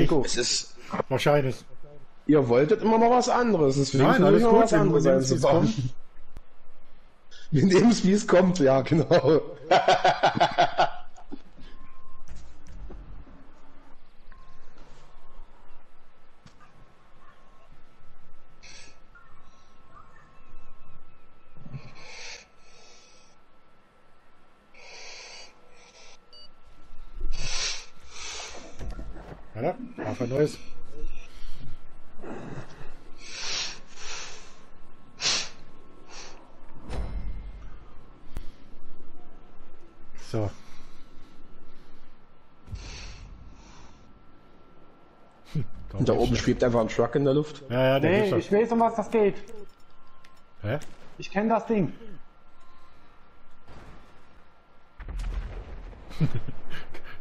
Wahrscheinlich. Nico. Es ist. Wahrscheinlich. Ihr wolltet immer mal was anderes. Deswegen Nein, alles gut, was wir anderes nehmen es, wie es einzubauen. Wir nehmen es, wie es kommt, ja, genau. auf neues. So. Hm, Und da oben schwebt einfach ein Truck in der Luft. Ja, ja, der Nee, ich weiß, um was das geht. Hä? Ich kenne das Ding.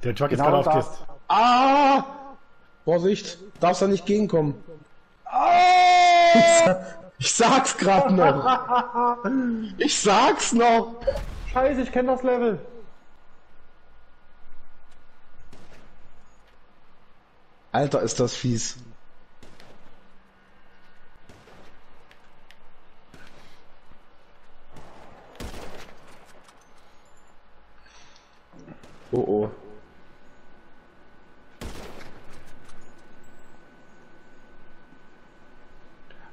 Der Truck ist Genau gerade das. aufgesetzt. Ah! Vorsicht, darfst da nicht gegenkommen. Ich sag's grad noch. Ich sag's noch. Scheiße, ich kenne das Level. Alter, ist das fies. Oh oh.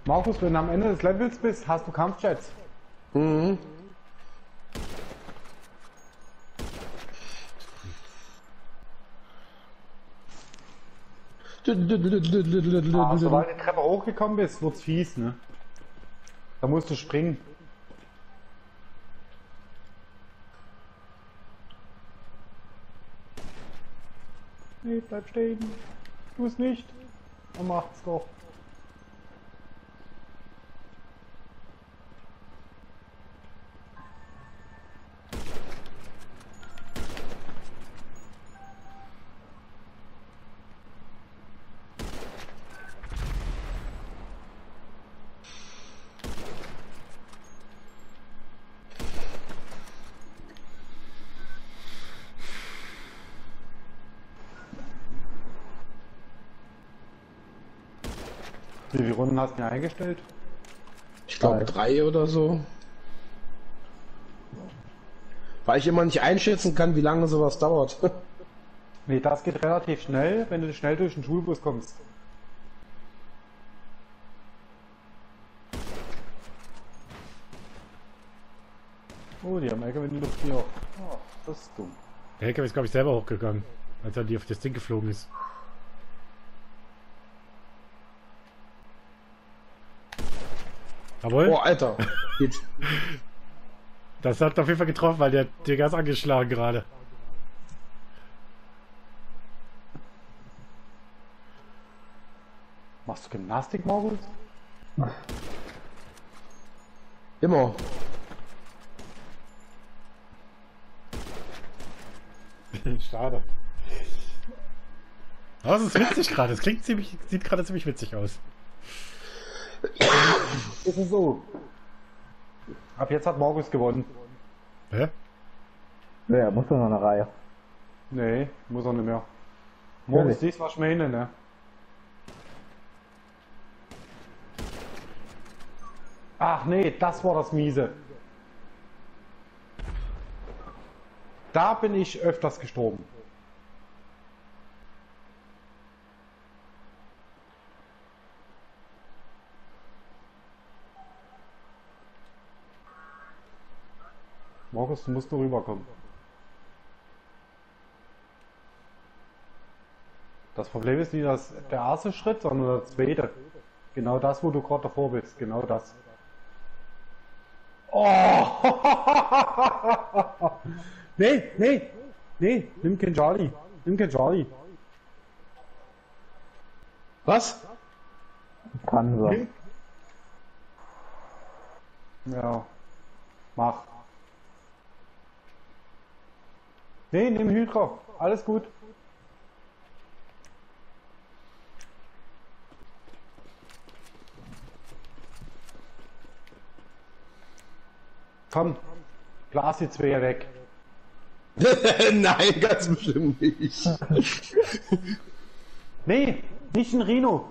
Markus, wenn du am Ende des Levels bist, hast du Kampfjets. Mhm. Ah, sobald du die Treppe hochgekommen bist, wird's fies, ne? Da musst du springen. Nee, bleib stehen. Tu es nicht. Er macht's doch. Wie viele Runden hast du dir eingestellt? Ich glaube drei oder so. Weil ich immer nicht einschätzen kann, wie lange sowas dauert. Nee, das geht relativ schnell, wenn du schnell durch den Schulbus kommst. Oh, die haben LKW in die Luft hier. Oh, das ist dumm. Der LKW ist, glaube ich, selber hochgegangen, als er die auf das Ding geflogen ist. Jawohl, Oh, Alter. Geht. das hat auf jeden Fall getroffen, weil der der Gas angeschlagen gerade. Machst du Gymnastik, Markus? Immer. Schade. Es ist witzig gerade. Es klingt ziemlich, sieht gerade ziemlich witzig aus. Ist es so. Ab jetzt hat Markus gewonnen. Hä? Ja, muss doch noch eine Reihe. Nee, muss er nicht mehr. Ehrlich? siehst was ich meine, ne? Ach nee, das war das Miese. Da bin ich öfters gestorben. Markus, du musst nur rüberkommen. Das Problem ist nicht das, der erste Schritt, sondern der zweite. Genau das, wo du gerade davor bist. Genau das. Oh! nee, nee, nee, nimm kein Charlie. Nimm kein Charlie. Was? Kann. Nimm. Ja. Mach. Nee, nimm Hydra. Alles gut. Komm. Glas die zwei weg. Nein, ganz bestimmt nicht. Nee, nicht ein Rhino.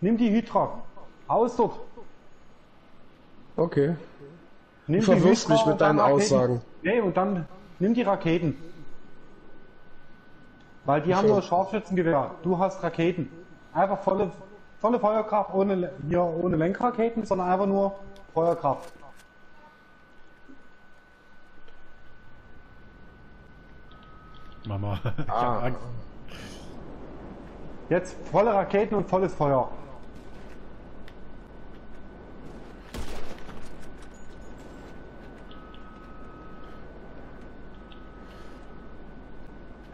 Nimm die Hydra. Aus dort. Okay. Nimm Du verwirrst mich mit deinen. Aussagen. Nee, und dann nimm die Raketen. Weil die haben Schon. nur Scharfschützengewehr. Du hast Raketen. Einfach volle, volle Feuerkraft, ohne, hier, ohne Lenkraketen, sondern einfach nur Feuerkraft. Mama, ich hab Ah. Angst. Jetzt volle Raketen und volles Feuer.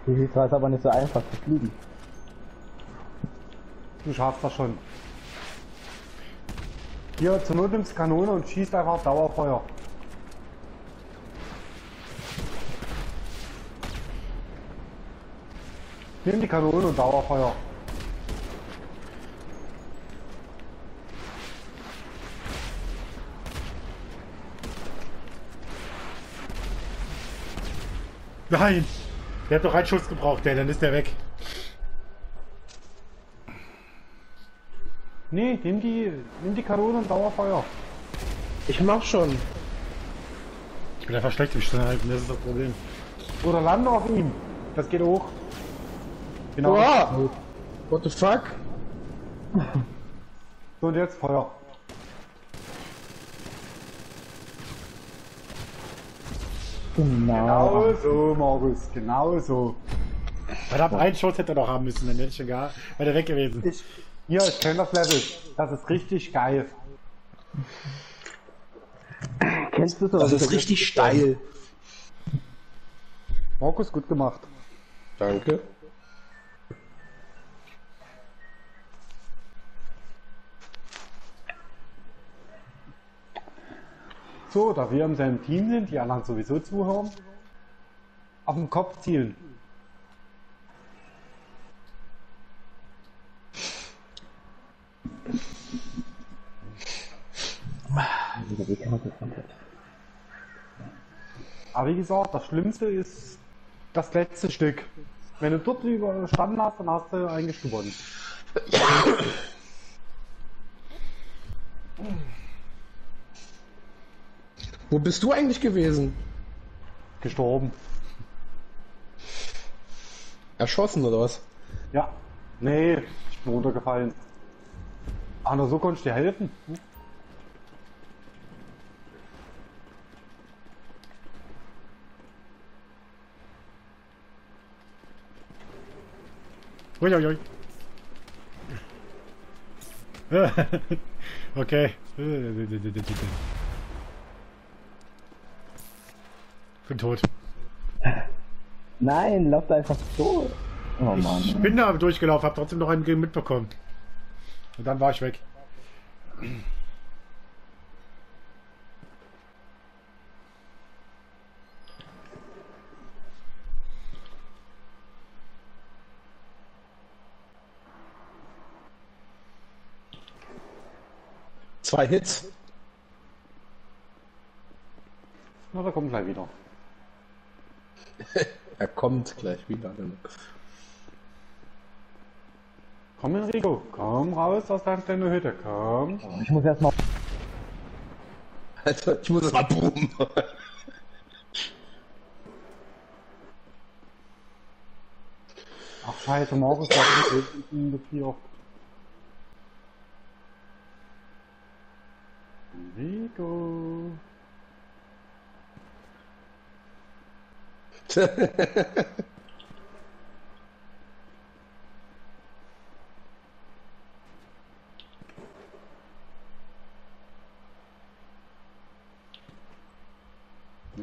Die Hydra ist aber nicht so einfach zu fliegen. Du schaffst das schon. Hier, zur Not nimmst Kanone und schießt einfach Dauerfeuer. Nimm die Kanone und Dauerfeuer. Nein! Der hat doch einen Schuss gebraucht, der, dann ist der weg. Nee, nimm die, nimm die Kanone und Dauerfeuer. Ich mach schon. Ich bin einfach schlecht im Schneiden, das ist das Problem. Oder lande auf ihm. Das geht hoch. Genau. Wow. What the fuck? So, und jetzt Feuer. Genau. Genau so, Markus. Genau so. Verdammt, einen Schuss hätte er noch haben müssen, dann hätte ich schon gar, wäre der weg gewesen. Ich, hier, ich kenne das Level. Das ist richtig geil. Kennst du so? Das ist richtig steil. Markus, gut gemacht. Danke. So, da wir im selben Team sind, die anderen sowieso zuhören, auf den Kopf zielen. Aber wie gesagt, das Schlimmste ist das letzte Stück. Wenn du dort überstanden hast, dann hast du eigentlich gewonnen. Wo bist du eigentlich gewesen? Gestorben. Erschossen oder was? Ja. Nee, ich bin runtergefallen. Ah, nur so konntest du dir helfen. Hm? Uiuiui. okay. Bin tot. Nein, lauf da einfach so. Oh Ich Mann. bin da durchgelaufen, hab trotzdem noch einen Game mitbekommen. Und dann war ich weg. Zwei Hits. Na, da kommt gleich wieder. Er kommt gleich wieder. Komm, Enrico, komm raus aus deiner kleinen Hütte. Komm. Ich muss erstmal. Alter, ich muss es mal brummen. Ach, scheiße, da ist ein Papier. Enrico. Nee,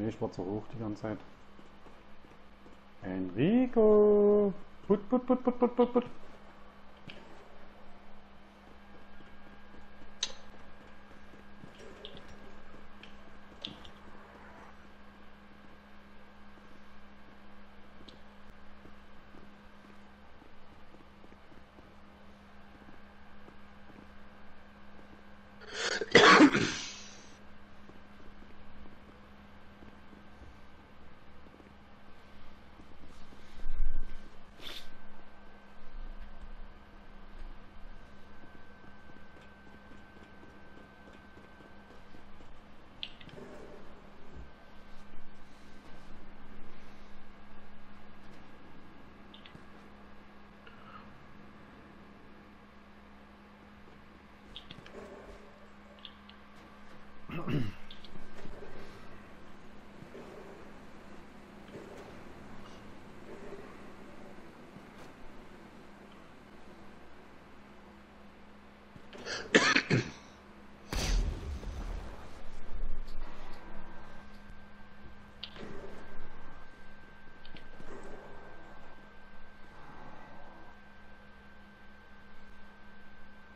ich war zu hoch die ganze Zeit. Enrico! Put, put, put, put, put, put, put.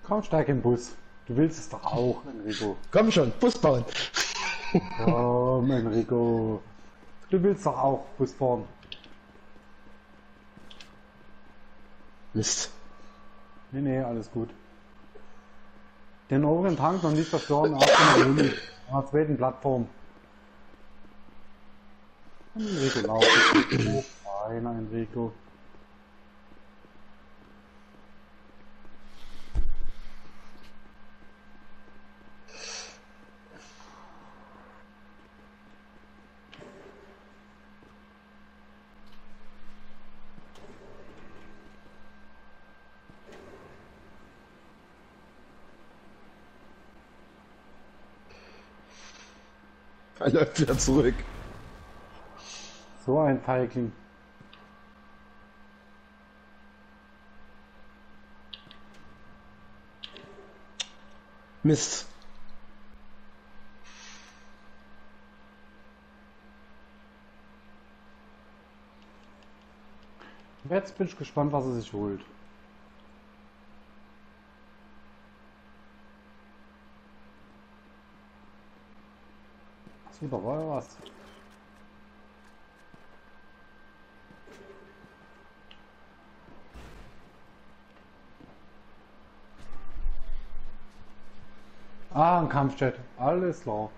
Komm, steig den Bus. Du willst es doch auch, Enrico. Komm schon, Bus bauen. Komm, Enrico. Du willst doch auch Bus fahren. Mist. Nee, nee, alles gut. Den oberen Tank noch nicht zerstören, auf der zweiten Plattform. Enrico, lauf. Feiner Enrico. Er läuft wieder zurück. So ein Feigling. Mist. Jetzt bin ich gespannt, was er sich holt. Da war was. Ah, ein Kampfjet. Alles klar.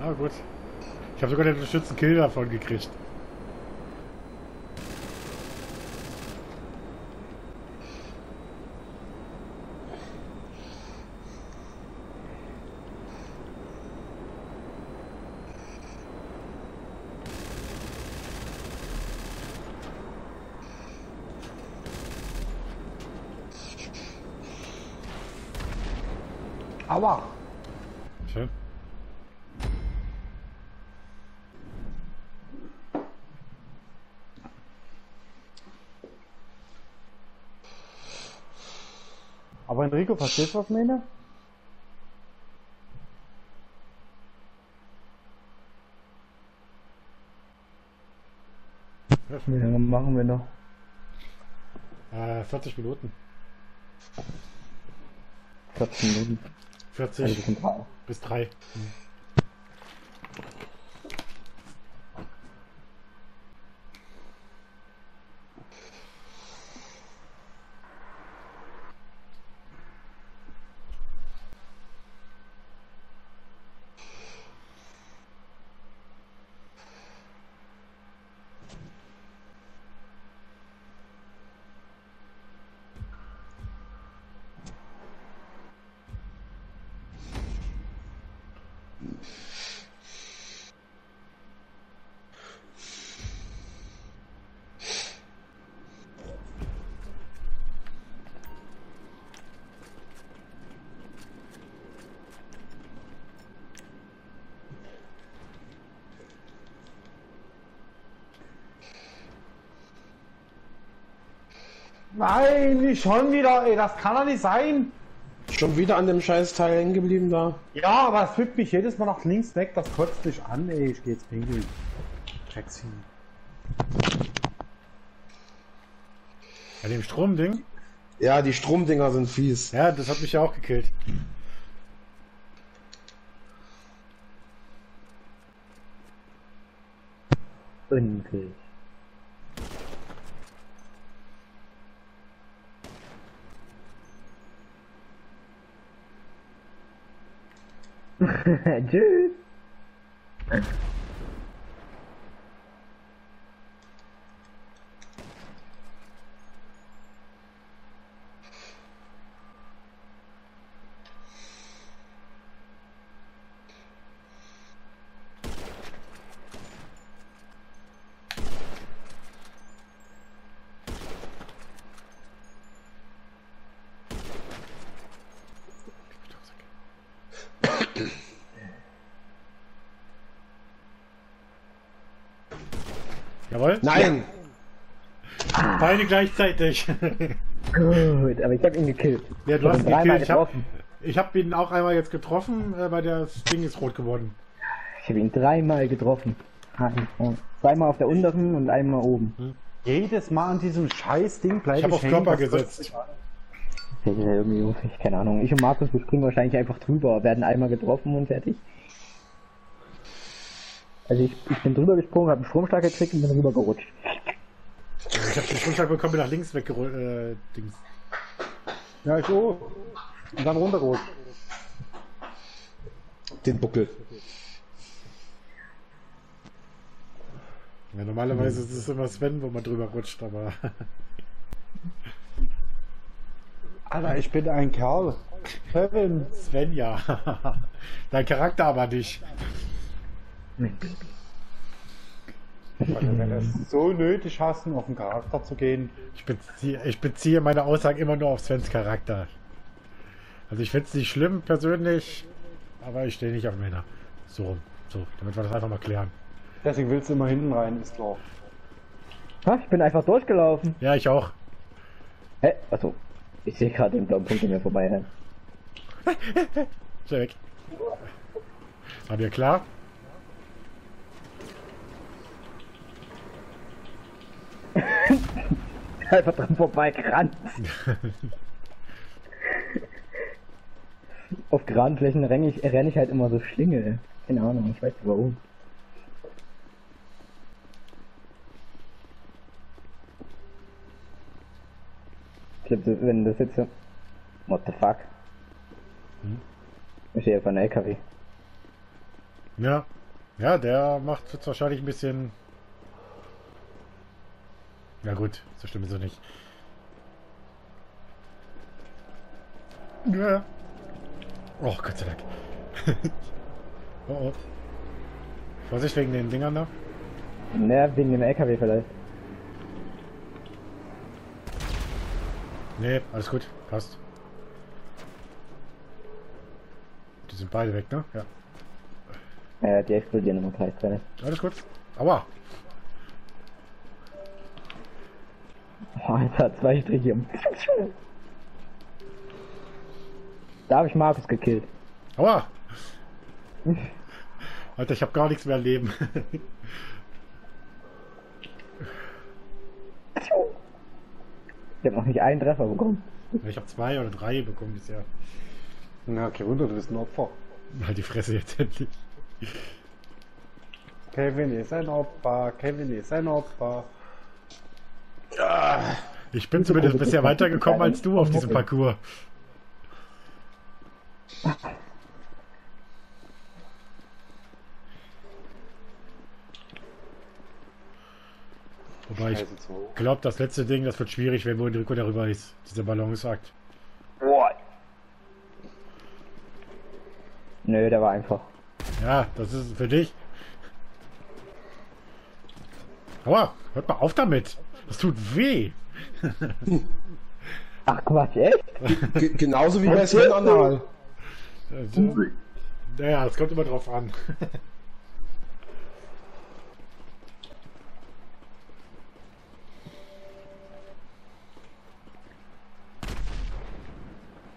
Ah, gut. Ich habe sogar den unterstützten Kill davon gekriegt. Aua! Schön. Enrico, verstehst du, was ich meine? Wie lange machen wir noch? Äh, 40 Minuten. 14 Minuten. 40 Also bis drei. bis 3. Nein, nicht schon wieder, ey, das kann doch nicht sein. Schon wieder an dem scheiß Teil hängen geblieben da. Ja, aber es hüpft mich jedes Mal nach links weg, das kotzt mich an, ey, ich geh jetzt pinkeln. Jackson. Bei dem Stromding? Ja, die Stromdinger sind fies. Ja, das hat mich ja auch gekillt. Unfähig. Tschüss. Jawohl. Nein! Beide gleichzeitig. Gut, aber ich hab ihn gekillt. ja, du Ich hab hast ihn gekillt. Ich habe getroffen. ich hab ihn auch einmal jetzt getroffen, äh, weil das Ding ist rot geworden. Ich habe ihn dreimal getroffen. Zweimal auf der unteren und einmal oben. Jedes Mal an diesem scheiß Ding bleibe Ich ich, hab auf hängen, Körper gesetzt. ja lustig, keine Ahnung. Ich und Markus, wir springen wahrscheinlich einfach drüber, werden einmal getroffen und fertig. Also ich, ich bin drüber gesprungen, habe einen Stromschlag gekriegt und bin rüber gerutscht. Ich habe den Schwungschlag bekommen, bin nach links weggerollt. Äh, Dings. Ja, ich auch. Und dann runtergeholt. Den Buckel. Ja, normalerweise ist es immer Sven, wo man drüber rutscht, aber. Alter, ich bin ein Kerl. Kevin. Sven ja. Dein Charakter aber nicht. Alter, wenn du es so nötig hast, um auf den Charakter zu gehen. Ich beziehe, ich beziehe meine Aussagen immer nur auf Svens Charakter. Also ich finde es nicht schlimm persönlich, aber ich stehe nicht auf Männer. So rum. So, damit wir das einfach mal klären. Deswegen willst du immer hinten rein, ist klar. Ha, ich bin einfach durchgelaufen. Ja, ich auch. Hä? Achso. Ich sehe gerade den blauen Punkt in mir vorbei. Schnell weg. War dir klar? Einfach dran vorbei gerannt. Auf geraden Flächen renne ich, renn ich halt immer so Schlingel. Keine Ahnung, ich weiß nicht warum. Ich glaube, wenn das jetzt so... What the fuck? Hm? Ich sehe einfach ein LKW. Ja. Ja, der macht jetzt wahrscheinlich ein bisschen. Ja gut, so schlimm ist er nicht. Ja. Oh, Gott sei Dank. oh, oh. Vorsicht wegen den Dingern da. Ne, wegen dem LKW vielleicht. Nee, alles gut, passt. Die sind beide weg, ne? Ja. Äh, die explodieren gleich drin. Alles gut. Aua. Alter, zwei Striche. Da habe ich Markus gekillt. Aua. Alter, ich habe gar nichts mehr Leben. Ich habe noch nicht einen Treffer bekommen. ich habe zwei oder drei bekommen bisher. Na, kein Wunder, du bist ein Opfer. Halt die Fresse jetzt endlich. Kevin ist ein Opfer, Kevin ist ein Opfer. Ich bin zumindest bisher weitergekommen als du auf diesem Parcours. Wobei ich glaube, das letzte Ding, das wird schwierig, wenn Enrico darüber ist. Dieser Balanceakt. Nö, der war einfach. Ja, das ist für dich. Aua, hört mal auf damit. Das tut weh. Ach Quatsch, echt? Ge genauso wie bei Sven Anal. Also, naja, es kommt immer drauf an.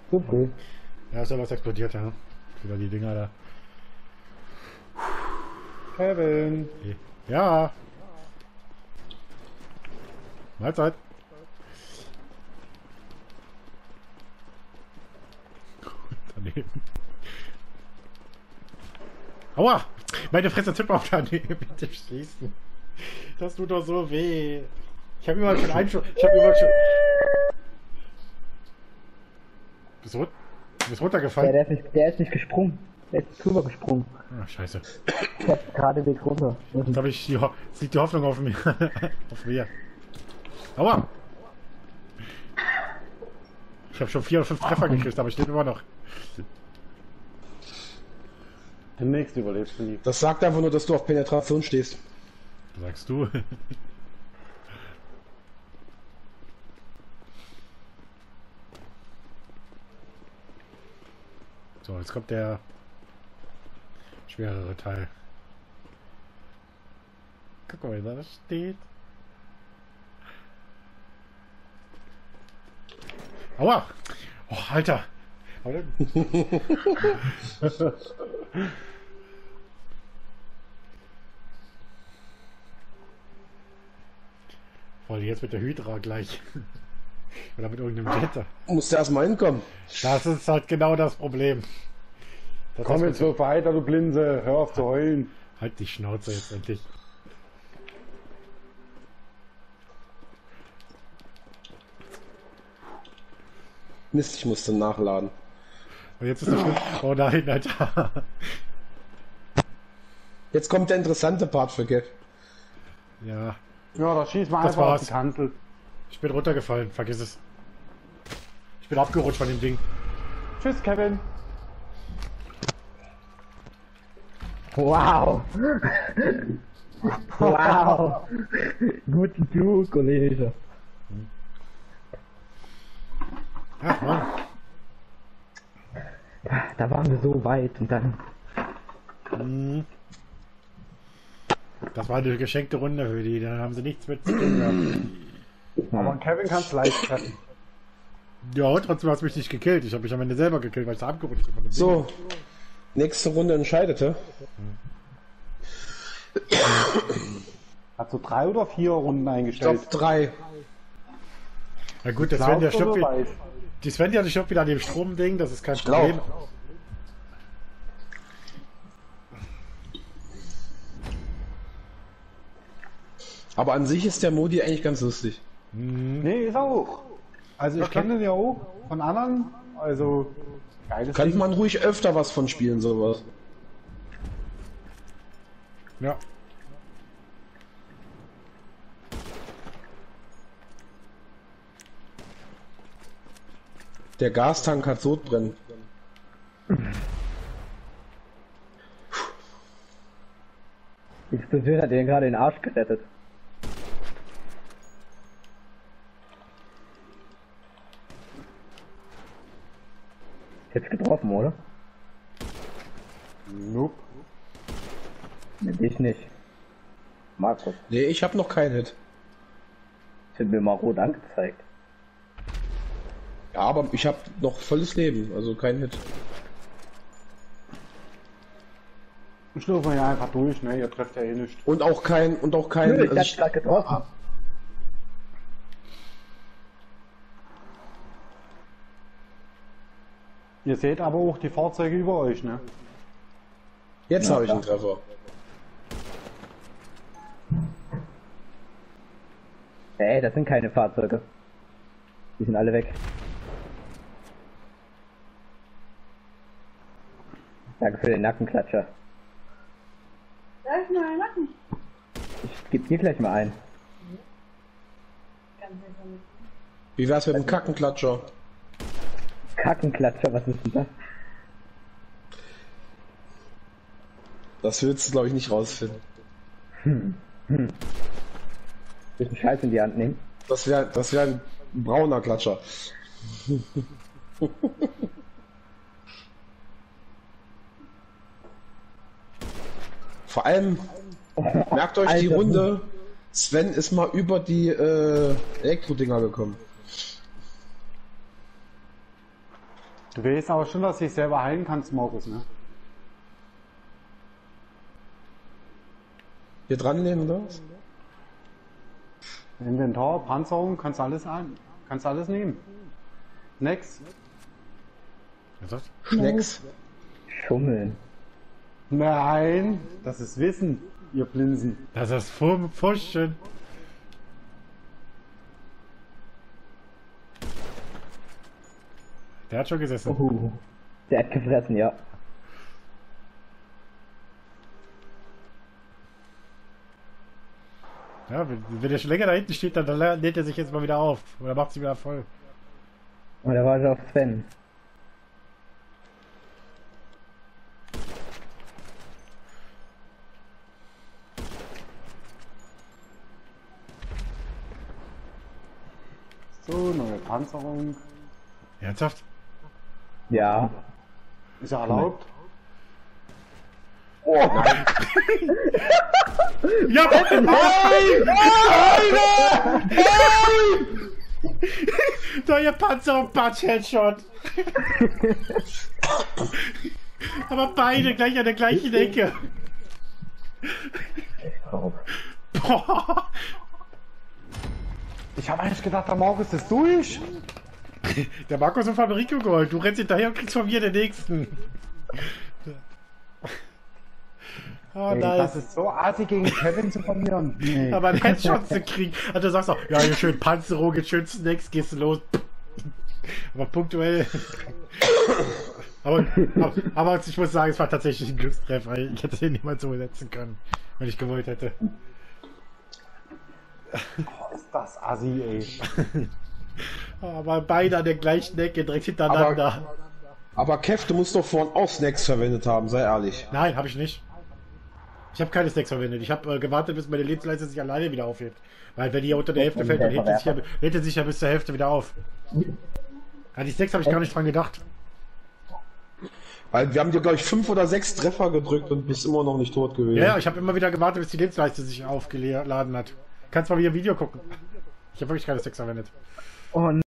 Früh. Ja, ist ja was explodiert, ja. Wieder die Dinger da. Kevin. Ja. Mahlzeit. Gut, daneben. Aua! Meine Fresse tippt auch daneben mit dem Schießen. Das tut doch so weh. Ich habe immer schon einen schon. Ich habe immer schon. Bist du, bist Ja, runtergefallen? der ist nicht, der ist nicht gesprungen. Der ist drüber gesprungen. Ah, scheiße. Ich hab geradewegs runter. Jetzt habe ich die, Ho jetzt liegt die Hoffnung auf mir. auf mir. Aua! Ich habe schon vier oder fünf Treffer gekriegt, aber ich lebe immer noch. Den nächsten überlebst du nie. Das sagt einfach nur, dass du auf Penetration stehst. Sagst du. so, jetzt kommt der schwerere Teil. Guck mal, wer da steht. Aua! Oh, Alter! Alter. Voll jetzt mit der Hydra gleich. Oder mit irgendeinem Jetter. Musst du erstmal hinkommen. Das ist halt genau das Problem. Das Komm jetzt so weiter, du Blinze. Hör auf zu heulen. Halt die Schnauze jetzt endlich. Mist, ich musste nachladen. Und jetzt ist der Schluss. Oh nein, Alter. Jetzt kommt der interessante Part für Kev. Ja, Ja, da schießt man Das einfach auf war's. die Kanzel. ich bin runtergefallen. Vergiss es. Ich bin abgerutscht von dem Ding. Tschüss, Kevin. Wow! wow! Guten Flug, Kollege. Ach Mann. Da waren wir so weit und dann. Das war eine geschenkte Runde für die. Dann haben sie nichts mit zu tun gehabt. Aber Kevin kann es leicht treffen. Ja, und trotzdem hast du mich nicht gekillt. Ich habe mich am Ende selber gekillt, weil ich da abgerutscht bin. So, nächste Runde entscheidete. Hat so drei oder vier Runden eingestellt. Stopp 3. Na gut, der Sven, der Laut die Sven, der stirbt wieder an dem Stromding. Das ist kein glaub. Problem. Aber an sich ist der Modi eigentlich ganz lustig. Nee, ist auch. Also ich Okay. kenne den ja auch von anderen. Also geiles Könnte Ding. man ruhig öfter was von spielen, sowas. Ja. Der Gastank hat Sodbrennen. Die Explosion hat dir gerade den Arsch gerettet. Jetzt getroffen, oder? Nope. Nee, dich nicht. Markus, Nee, ich habe noch keinen Hit. das wird mir mal rot angezeigt. Ja, aber ich habe noch volles Leben, also keinen Hit. Schlürfen wir ja einfach durch, ne? Ihr trefft ja eh nicht. Und auch kein, und auch kein. Nö, ich also ich, grad getroffen. Ihr seht aber auch die Fahrzeuge über euch, ne? jetzt habe ich einen Treffer. Ey, das sind keine Fahrzeuge. Die sind alle weg. Danke für den Nackenklatscher. Da ist mal ein Nacken. Ich geb dir gleich mal ein. Ganz einfach nicht. Wie wär's mit dem Kackenklatscher? Kackenklatscher, was ist denn das? Das willst du, glaube ich, nicht rausfinden. Bisschen Scheiß in die Hand nehmen. Das wäre das wär ein brauner Klatscher. Vor allem, merkt euch die Alter. Runde, Sven ist mal über die äh, Elektrodinger gekommen. Du weißt aber schon, dass du dich selber heilen kannst, Markus, ne? Hier dran nehmen das? Inventar, Panzerung, kannst alles an. Kannst alles nehmen. Next. Was? Schnecks. Schummeln. Nein, das ist Wissen, ihr Blinsen. Das ist Fu- Fuschen. Der hat schon gesessen. Uh, der hat gefressen, ja. Ja, wenn, wenn der schon länger da hinten steht, dann, dann lädt er sich jetzt mal wieder auf. Oder macht sie wieder voll. Und da war ich auf Sven. So, neue Panzerung. Ernsthaft? Ja. Ist ja erlaubt. Ja, nein! Nein! Neue Panzer und Batsch Headshot. Aber beide gleich an der gleichen Ecke. Boah. Ich habe eigentlich gedacht, der Markus ist durch. Der Markus und Faberico geholt. Du rennst hinterher und kriegst von mir den nächsten. Oh, Ey, Das nice. ist so assi gegen Kevin zu verlieren. Nee. Aber einen Headshot zu kriegen. Also du sagst auch, ja, hier schön Panzerung, jetzt schön Snacks, gehst du los. Aber punktuell. Aber, aber, aber ich muss sagen, es war tatsächlich ein Glückstreffer. Ich hätte den niemals so setzen können, wenn ich gewollt hätte. Ist das assi, ey. Aber beide an der gleichen Ecke, direkt hintereinander. Aber Kev, du musst doch vorhin auch Snacks verwendet haben, sei ehrlich. Nein, habe ich nicht. Ich habe keine Snacks verwendet. Ich habe äh, gewartet, bis meine Lebensleiste sich alleine wieder aufhebt. Weil wenn die unter der Hälfte fällt, dann hebt sie sich ja, sie sich ja bis zur Hälfte wieder auf. An die Snacks habe ich gar nicht dran gedacht. Weil wir haben dir, glaube ich, fünf oder sechs Treffer gedrückt und bist immer noch nicht tot gewesen. Ja, ich habe immer wieder gewartet, bis die Lebensleiste sich aufgeladen hat. Kannst mal wieder Video gucken. Ich habe wirklich keine Snacks verwendet. Und